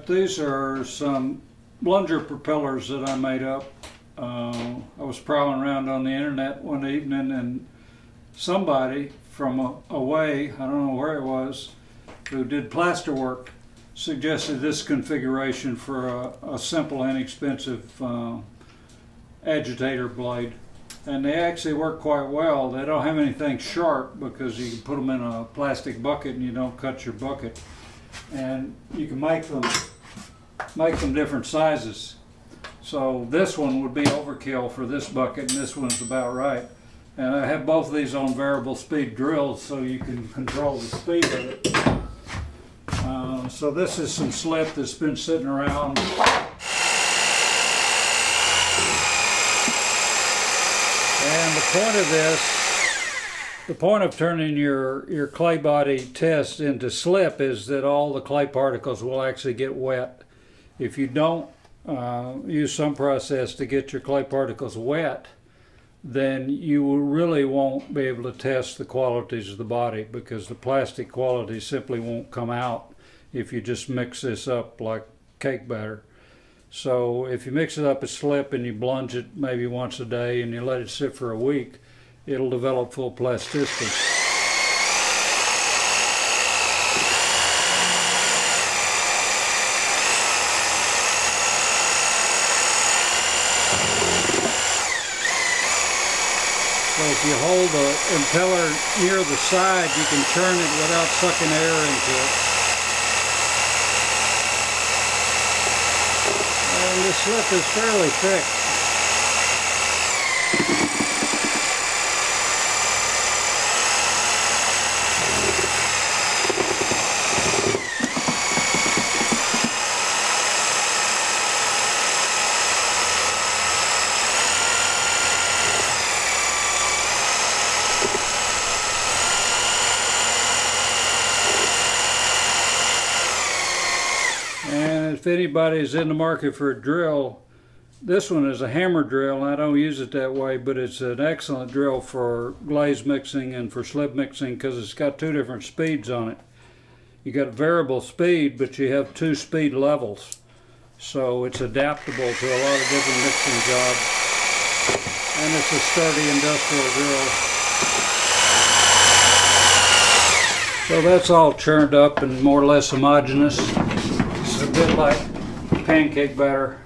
Right, these are some plunger propellers that I made up. Uh, I was prowling around on the internet one evening and somebody from away, I don't know where it was, who did plaster work suggested this configuration for a, a simple, inexpensive uh, agitator blade. And they actually work quite well. They don't have anything sharp because you can put them in a plastic bucket and you don't cut your bucket. And you can make them make them different sizes. So this one would be overkill for this bucket and this one's about right. And I have both of these on variable speed drills so you can control the speed of it. Uh, so this is some slip that's been sitting around. And the point of this, the point of turning your, your clay body test into slip is that all the clay particles will actually get wet. If you don't uh, use some process to get your clay particles wet, then you really won't be able to test the qualities of the body because the plastic qualities simply won't come out if you just mix this up like cake batter. So if you mix it up as slip and you plunge it maybe once a day and you let it sit for a week, it'll develop full plasticity. So if you hold the impeller near the side, you can turn it without sucking air into it. And the slip is fairly thick. And if anybody's in the market for a drill, this one is a hammer drill. I don't use it that way, but it's an excellent drill for glaze mixing and for slip mixing because it's got two different speeds on it. You got variable speed, but you have two speed levels. So it's adaptable to a lot of different mixing jobs. And it's a sturdy industrial drill. So that's all churned up and more or less homogeneous. It's a bit like pancake batter.